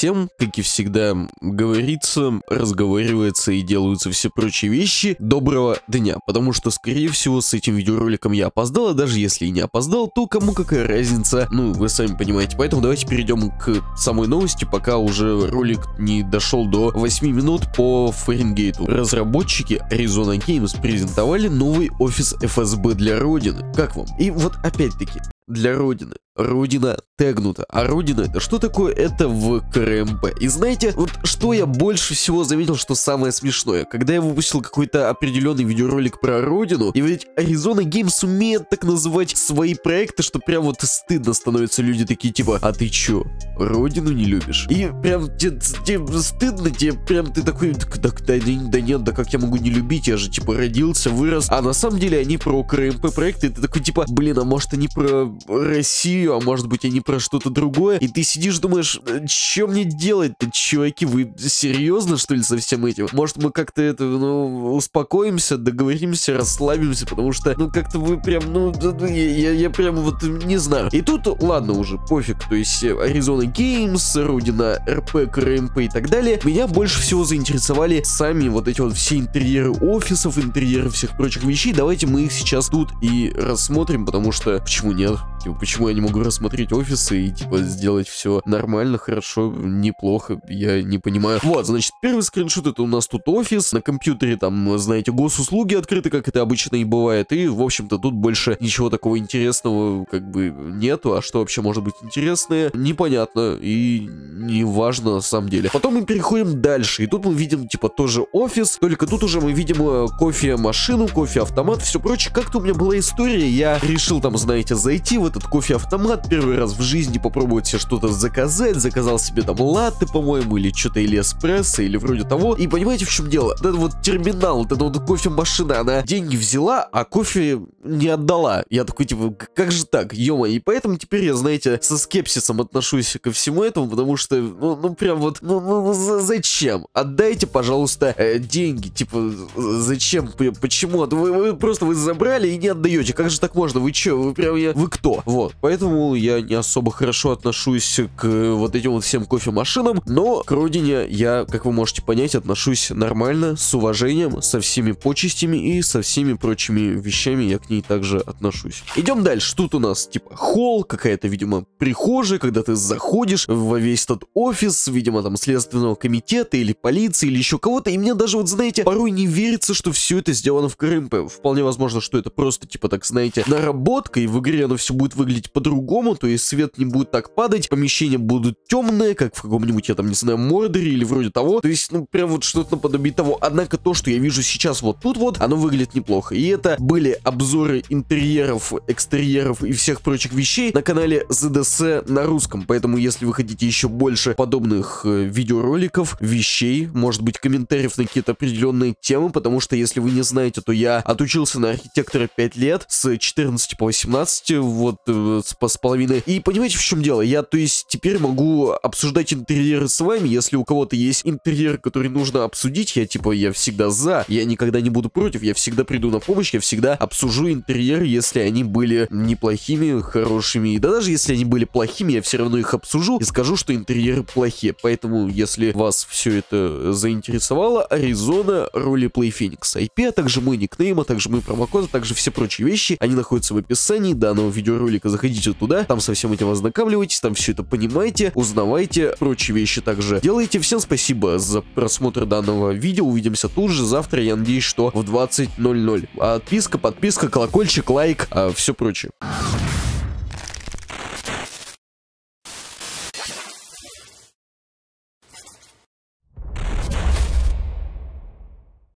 всем, как и всегда говорится, разговаривается и делаются все прочие вещи, доброго дня, потому что, скорее всего, с этим видеороликом я опоздал, а даже если и не опоздал, то кому какая разница, ну, вы сами понимаете, поэтому давайте перейдем к самой новости, пока уже ролик не дошел до 8 минут по Фаренгейту. Разработчики Arizona Games презентовали новый офис FSB для Родины. Как вам? И вот опять-таки, для Родины. Родина тегнута. А Родина это что такое? Это в КРМП. И знаете, вот что я больше всего заметил, что самое смешное. Когда я выпустил какой-то определенный видеоролик про Родину, и ведь Arizona Games умеет так называть свои проекты, что прям вот стыдно становятся люди такие типа, а ты чё, Родину не любишь? И прям тебе, тебе стыдно, тебе прям ты такой, да, да, да, да нет, да как я могу не любить, я же типа родился, вырос. А на самом деле они про КРМП проекты, и ты такой типа, блин, а может они про Россию, а может быть они про что-то другое, и ты сидишь, думаешь, «Э, что мне делать-то, чуваки, вы серьезно, что ли, со всем этим? Может, мы как-то это, ну, успокоимся, договоримся, расслабимся, потому что, ну, как-то вы прям, ну, я, я прям вот не знаю. И тут, ладно уже, пофиг, то есть Arizona Games, Родина РП, КРМП и так далее, меня больше всего заинтересовали сами вот эти вот все интерьеры офисов, интерьеры всех прочих вещей, давайте мы их сейчас тут и рассмотрим, потому что, почему нет? Типа, почему я не могу рассмотреть офисы и, типа, сделать все нормально, хорошо, неплохо, я не понимаю. Вот, значит, первый скриншот это у нас тут офис, на компьютере там, знаете, госуслуги открыты, как это обычно и бывает, и, в общем-то, тут больше ничего такого интересного, как бы, нету, а что вообще может быть интересное, непонятно и не важно на самом деле. Потом мы переходим дальше, и тут мы видим, типа, тоже офис, только тут уже мы видим э, кофе-машину, кофе-автомат, все прочее. Как-то у меня была история, я решил там, знаете, зайти в этот кофе-автомат первый раз в жизни попробовать себе что-то заказать, заказал себе там латте, по-моему, или что-то, или эспрессо, или вроде того. И понимаете, в чем дело? Вот этот вот терминал, вот эта вот кофемашина, она деньги взяла, а кофе не отдала. Я такой, типа, как же так, ё И поэтому теперь я, знаете, со скепсисом отношусь ко всему этому, потому что, ну, ну прям вот, ну, ну, ну зачем? Отдайте, пожалуйста, э, деньги, типа, зачем, почему? Вы, вы просто вы забрали и не отдаете. Как же так можно? Вы чё? Вы прям, я, вы кто? Вот, поэтому я не особо хорошо отношусь к вот этим вот всем кофемашинам, но к родине я, как вы можете понять, отношусь нормально, с уважением, со всеми почестями и со всеми прочими вещами я к ней также отношусь. Идем дальше. Тут у нас типа холл, какая-то, видимо, прихожая, когда ты заходишь во весь этот офис, видимо, там следственного комитета или полиции или еще кого-то, и мне даже вот, знаете, порой не верится, что все это сделано в КРМП. Вполне возможно, что это просто, типа, так, знаете, наработка, и в игре оно все будет выглядеть по-другому, то есть свет не будет так падать, помещения будут темные, как в каком-нибудь, я там, не знаю, мордере или вроде того, то есть, ну, прям вот что-то наподобие того, однако то, что я вижу сейчас вот тут вот, оно выглядит неплохо, и это были обзоры интерьеров, экстерьеров и всех прочих вещей на канале ZDS на русском, поэтому если вы хотите еще больше подобных э, видеороликов, вещей, может быть, комментариев на какие-то определенные темы, потому что, если вы не знаете, то я отучился на архитектора 5 лет, с 14 по 18, вот э, с, с половиной. И понимаете, в чем дело? Я, то есть, теперь могу обсуждать интерьеры с вами. Если у кого-то есть интерьер, который нужно обсудить, я, типа, я всегда за. Я никогда не буду против. Я всегда приду на помощь. Я всегда обсужу интерьеры, если они были неплохими, хорошими. Да даже если они были плохими, я все равно их обсужу и скажу, что интерьеры плохие. Поэтому, если вас все это заинтересовало, Аризона, Ролеплей Феникс IP, а также мой никнейм, а также мой промокод, а также все прочие вещи, они находятся в описании данного видеоролика ролика, заходите туда, там со всем этим ознакомливайтесь, там все это понимаете, узнавайте, прочие вещи также делайте. Всем спасибо за просмотр данного видео, увидимся тут же завтра, я надеюсь, что в 20.00. Отписка, подписка, колокольчик, лайк, а, все прочее.